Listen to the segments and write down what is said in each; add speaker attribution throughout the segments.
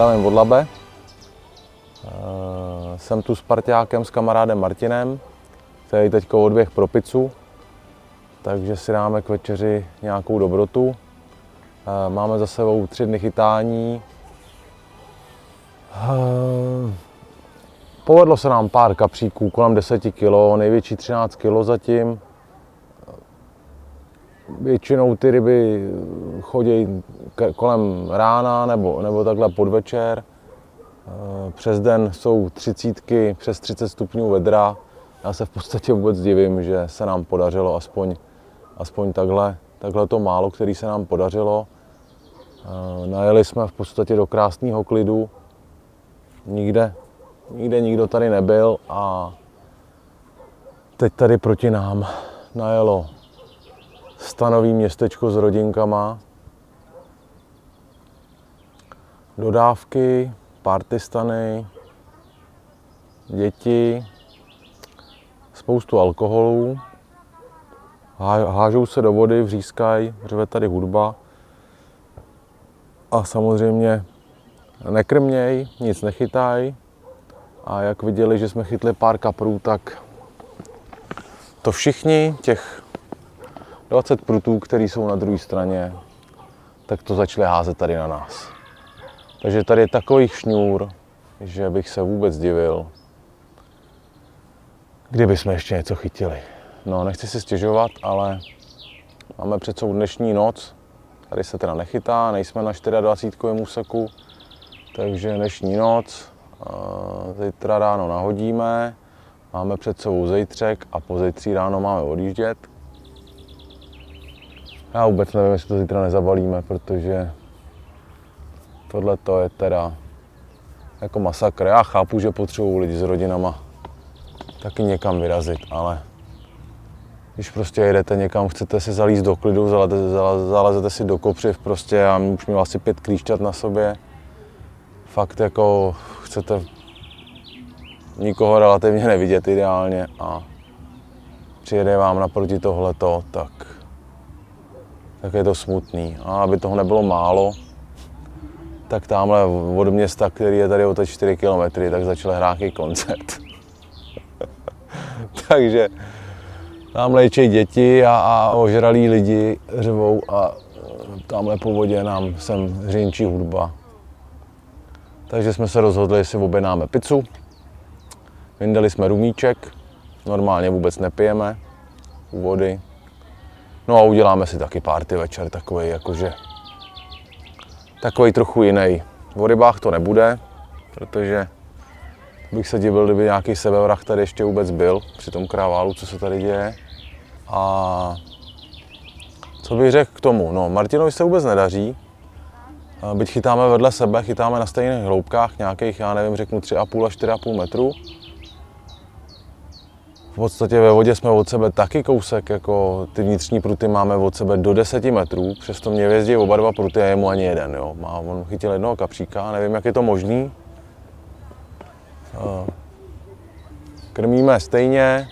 Speaker 1: Zdravím od Labe. Jsem tu s partiákem, s kamarádem Martinem, který teď odběh pro pizzu, takže si dáme k večeři nějakou dobrotu. Máme za sebou tři dny chytání. Povedlo se nám pár kapříků, kolem 10 kg, největší 13 kg zatím. Většinou ty ryby chodí kolem rána nebo, nebo takhle podvečer. Přes den jsou třicítky, přes 30 stupňů vedra. Já se v podstatě vůbec divím, že se nám podařilo aspoň, aspoň takhle, takhle to málo, který se nám podařilo. Najeli jsme v podstatě do krásného klidu. Nikde, nikde nikdo tady nebyl a teď tady proti nám najelo stanový městečko s rodinkama, dodávky, partystany, děti, spoustu alkoholu, hážou se do vody, vřískají, řve tady hudba. A samozřejmě nekrměj, nic nechytaj. A jak viděli, že jsme chytli pár kaprů, tak to všichni, těch 20 prutů, které jsou na druhé straně, tak to začali házet tady na nás. Takže tady je takový šňůr, že bych se vůbec divil, kdyby jsme ještě něco chytili. No, nechci si stěžovat, ale máme před sebou dnešní noc. Tady se teda nechytá, nejsme na 24 úseku, takže dnešní noc, zítra ráno nahodíme, máme před sebou zejtřek a po zejtří ráno máme odjíždět. Já vůbec nevím, jestli to zítra nezabalíme, protože tohle to je teda jako masakr. Já chápu, že potřebují lidi s rodinama taky někam vyrazit, ale když prostě jedete někam, chcete si zalíst do klidu, zalezete, zalezete si do kopřiv prostě, já už měl asi pět klíšťat na sobě, fakt jako chcete nikoho relativně nevidět ideálně a přijede vám naproti tohleto, tak, tak je to smutný. A aby toho nebylo málo, tak tamhle od města, který je tady o 4 km, tak začal hrát koncert. Takže tam léčí děti a, a ožralí lidi řvou a tamhle po vodě nám sem hřinčí hudba. Takže jsme se rozhodli, že si objednáme pizzu. Vyndali jsme rumíček, normálně vůbec nepijeme u vody. No a uděláme si taky party večer, takový jakože takový trochu jiný. O rybách to nebude, protože bych se divil, kdyby nějaký sebevrah tady ještě vůbec byl při tom kráválu, co se tady děje. A co bych řekl k tomu? No, Martinovi se vůbec nedaří. Byť chytáme vedle sebe, chytáme na stejných hloubkách, nějakých, já nevím, řeknu 3,5 až 4,5 metru. V podstatě ve vodě jsme od sebe taky kousek, jako ty vnitřní pruty máme od sebe do 10 metrů, přesto mě vězdí oba dva pruty a jemu ani jeden. Jo. Má, on chytil jednoho kapříka, nevím, jak je to možný. Krmíme stejně,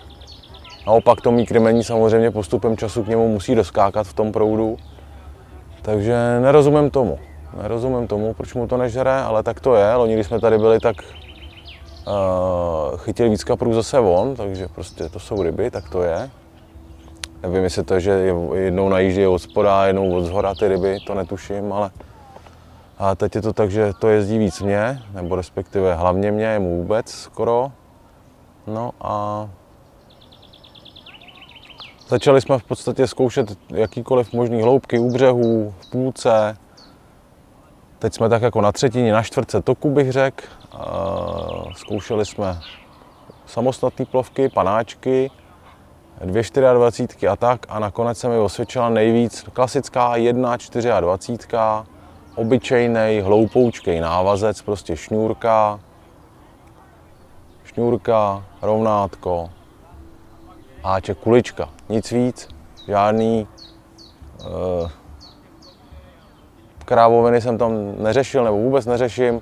Speaker 1: naopak to mý krmení samozřejmě postupem času k němu musí doskákat v tom proudu. Takže nerozumím tomu. Nerozumím tomu, proč mu to nežere, ale tak to je. Loni, když jsme tady byli, tak chytil víc kaprů zase on, takže prostě to jsou ryby, tak to je. Nevím, jestli to je, že jednou najíždí od spoda, jednou od zhora ty ryby, to netuším, ale a teď je to tak, že to jezdí víc mě, nebo respektive hlavně mě, jemu vůbec skoro. No a začali jsme v podstatě zkoušet jakýkoliv možný hloubky u břehů, v půlce. Teď jsme tak jako na třetině, na čtvrtce toku bych řekl. Zkoušeli jsme samostatné plovky, panáčky, dvě 24 a tak. A nakonec se mi osvědčila nejvíc klasická 1 24, obyčejný hloupoučkej návazec, prostě šňůrka, šňůrka, rovnátko, háček, kulička, nic víc, žádný uh, krávoviny jsem tam neřešil nebo vůbec neřeším.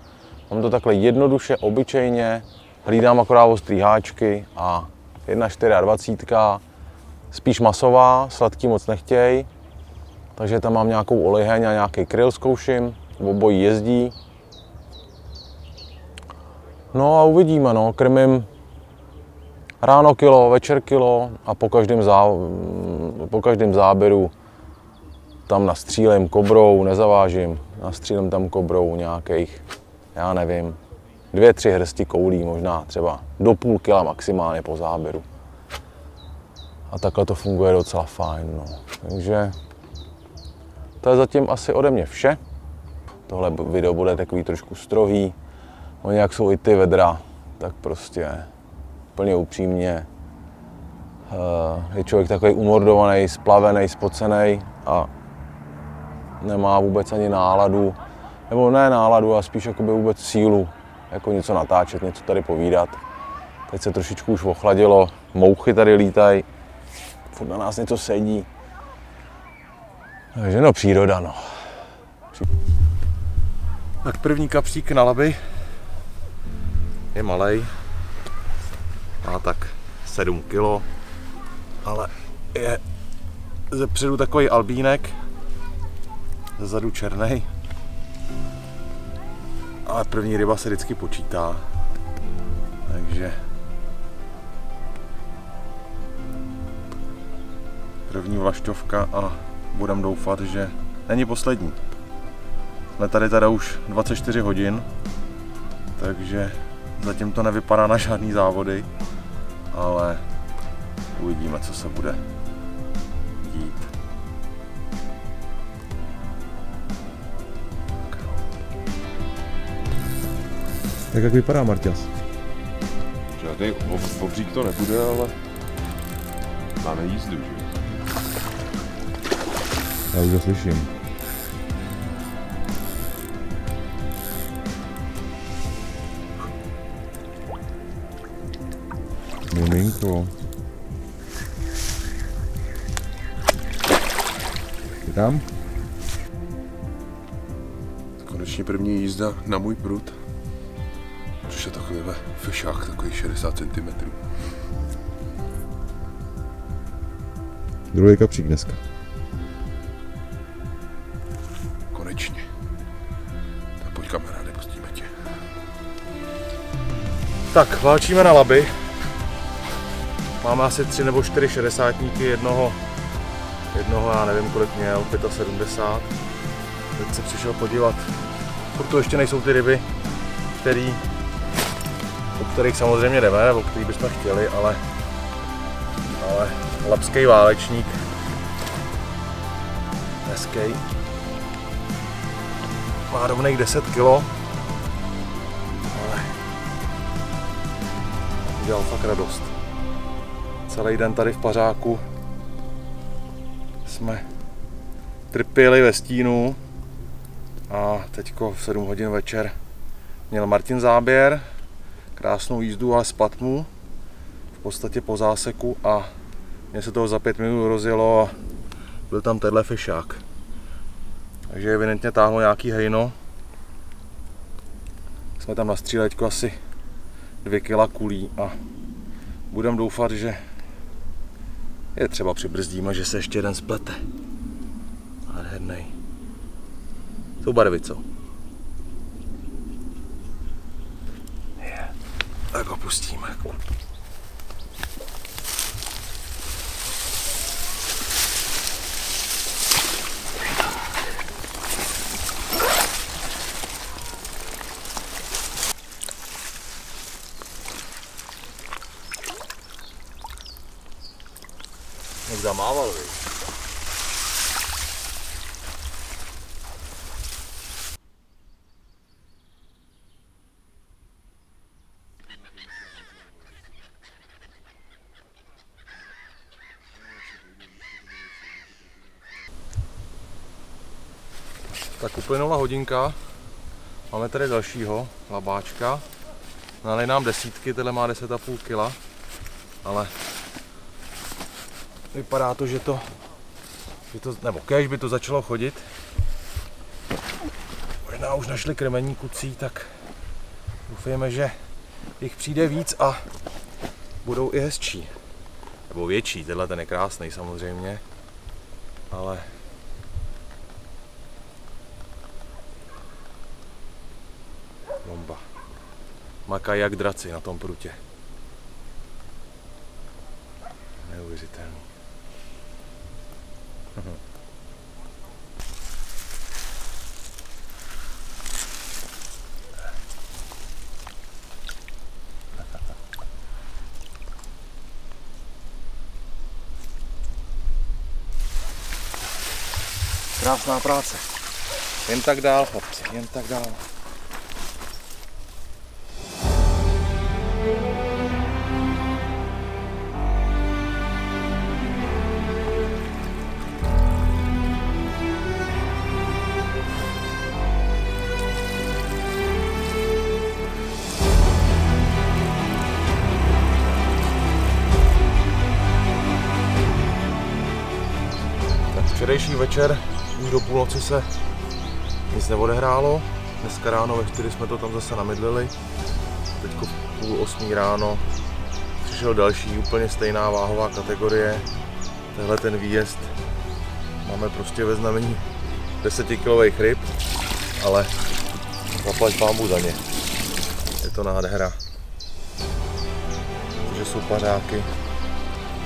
Speaker 1: Mám to takhle jednoduše, obyčejně, hlídám akorát ostrý háčky a 1,24, spíš masová, sladký moc nechtěj, takže tam mám nějakou olejheň a nějaký kryl zkouším, obojí jezdí. No a uvidíme, no. Krmím ráno kilo, večer kilo a po každém, zá, po každém záběru tam nastřílím kobrou, nezavážím, nastřílím tam kobrou nějakých, já nevím, dvě, tři hrsti koulí, možná třeba do půl kila maximálně po záběru. A takhle to funguje docela fajn. No. Takže to je zatím asi ode mě vše. Tohle video bude takový trošku strohý. Oni jak jsou i ty vedra, tak prostě plně upřímně eh, je člověk takový umordovaný, splavený, spocený a nemá vůbec ani náladu, nebo ne náladu, a spíš jakoby vůbec sílu jako něco natáčet, něco tady povídat. Teď se trošičku už ochladilo, mouchy tady lítají, furt na nás něco sedí. Takže no, příroda, no. Tak první kapřík na laby je malej, má tak 7 kg, ale je ze předu takový albínek, ze zadu černý. Ale první ryba se vždycky počítá. Takže první vlašťovka a budem doufat, že není poslední. Jsme tady teda už 24 hodin, takže zatím to nevypadá na žádný závody, ale uvidíme, co se bude
Speaker 2: Tak jak vypadá Marťas?
Speaker 3: Žádný obřík to nebude, ale máme jízdu, že?
Speaker 2: Já už ho slyším. Miminko. Je tam?
Speaker 3: Konečně první jízda na můj prut. Takovýhle fešák, takový 60 cm.
Speaker 2: Druhý kapřík dneska.
Speaker 3: Konečně. Tak pojď kamaráde, pustíme tě.
Speaker 1: Tak, válčíme na laby. Máme asi tři nebo čtyři šedesátníky, jednoho, jednoho já nevím kolik měl, 75. Teď se přišel podívat. Furt to ještě nejsou ty ryby, který, o kterých samozřejmě jdeme, o kterých bychom chtěli, ale, ale lapský válečník, hezký, má rovných 10 kg, ale udělal fakt radost. Celý den tady v pařáku jsme trpěli ve stínu a teďko v 7 hodin večer měl Martin záběr, krásnou jízdu, ale spad mu v podstatě po záseku a mě se toho za pět minut rozjelo a byl tam tenhle fišák. Takže evidentně táhlo nějaký hejno. Jsme tam nastříleli teďko asi 2 kg kulí a budem doufat, že je třeba přibrzdíme, že se ještě jeden splete. Nádhernej. Jsou barvy, co? Je. Tak ho pustíme. Jak Tak uplynula hodinka, máme tady dalšího labáčka. Nalej nám desítky, tenhle má 10,5 kg, ale vypadá to, že to, že to nebo kež by to začalo chodit. Možná už našli krmení kucí, tak doufejme, že jich přijde víc a budou i hezčí. Nebo větší, tenhle ten je krásný samozřejmě, ale bomba. Makají jak draci na tom prutě. Neuvěřitelný. Krásná práce. Jen tak dál, chlapci, jen tak dál. Včerejší večer už do půlnoci se nic neodehrálo. Dneska ráno ve 4 jsme to tam zase namydlili. Teď v půl osmí ráno přišel další úplně stejná váhová kategorie. Tenhle ten výjezd máme prostě ve znamení 10 kilových ryb, ale zaplať pámbu za ně. Je to nádhera. Takže jsou pařáky.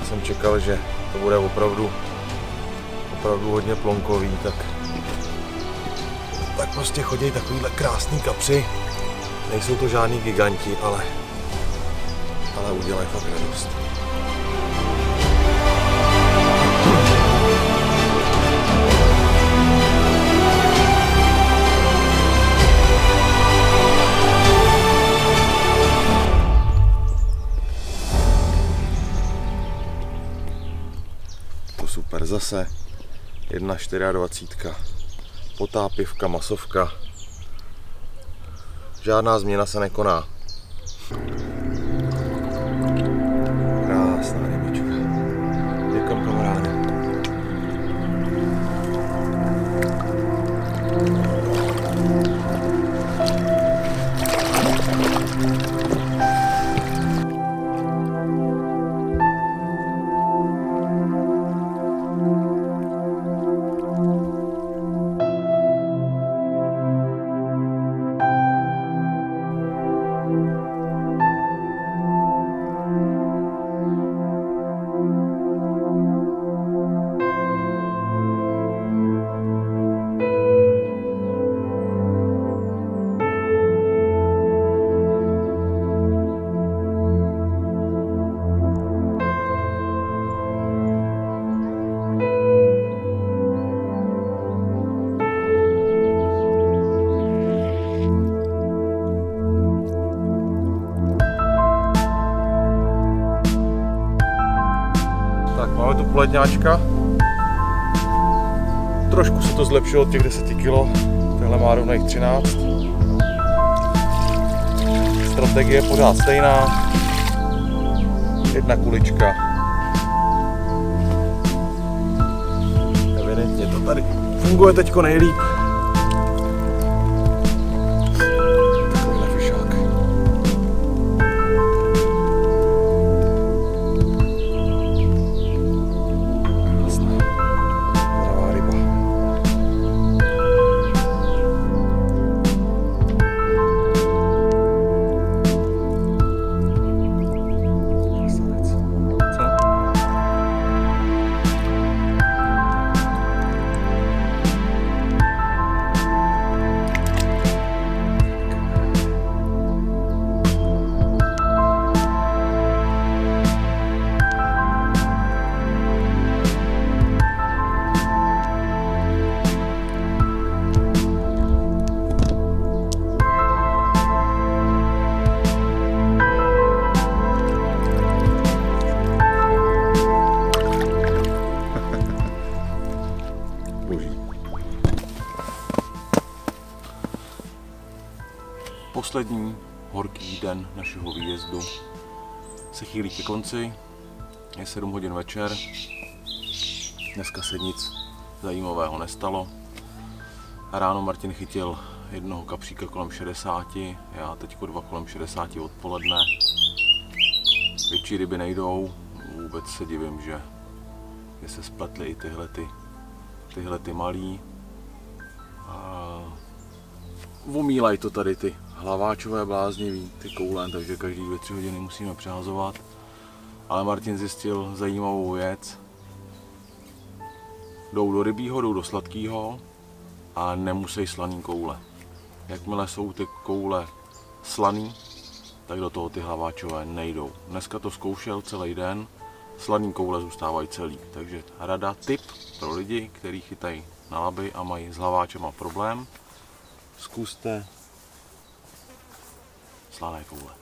Speaker 1: Já jsem čekal, že to bude opravdu opravdu hodně plonkový, tak, tak prostě chodí takovýhle krásný kapři. Nejsou to žádní giganti, ale, ale udělají fakt radost. To zase. 1,24. Potápivka, masovka. Žádná změna se nekoná. Poledňáčka. Trošku se to zlepšilo těch 10 kg. Tenhle má rovných 13. Strategie je pořád stejná. Jedna kulička. Evidentně to tady funguje teďko nejlíp. Horký den našeho výjezdu se chýlí ke konci. Je 7 hodin večer. Dneska se nic zajímavého nestalo. Ráno Martin chytil jednoho kapříka kolem 60, já teď dva kolem 60 odpoledne. Větší ryby nejdou, vůbec se divím, že, že se spletly i tyhle ty tyhle ty malý. A omílají to tady ty hlaváčové bláznivý, ty koule, takže každý dvě, tři hodiny musíme přehazovat. Ale Martin zjistil zajímavou věc. Jdou do rybího, jdou do sladkého a nemusí slaný koule. Jakmile jsou ty koule slaný, tak do toho ty hlaváčové nejdou. Dneska to zkoušel celý den, slaný koule zůstávají celý. Takže rada, tip pro lidi, kteří chytají na laby a mají s hlaváčema problém, zkuste slané koule.